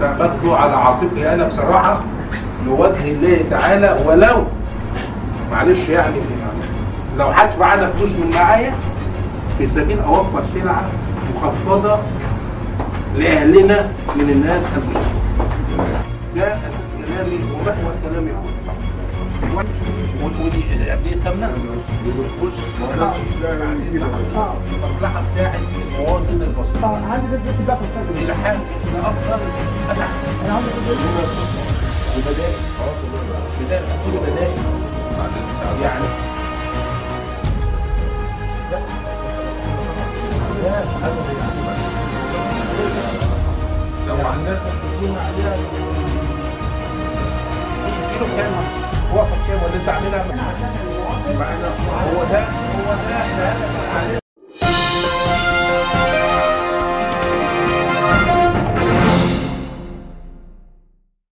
فاخدته على عاتقي أنا بصراحة لوجه الله تعالى ولو معلش يعني لو هدفع أنا فلوس من معايا في سبيل أوفر سلعة مخفضة لأهلنا من الناس المسلمين. ده أساس كلامي ومحور كلامي. كله ودي قد إيه سمنه؟ بص المصلحه بتاعت المواطن البسيط عندي بس حد ان افضل فتح أنا عندي وبدائل بدائل كل بدائل يعني لو الناس تكون عليها انت عاملها؟ هو ده هو ده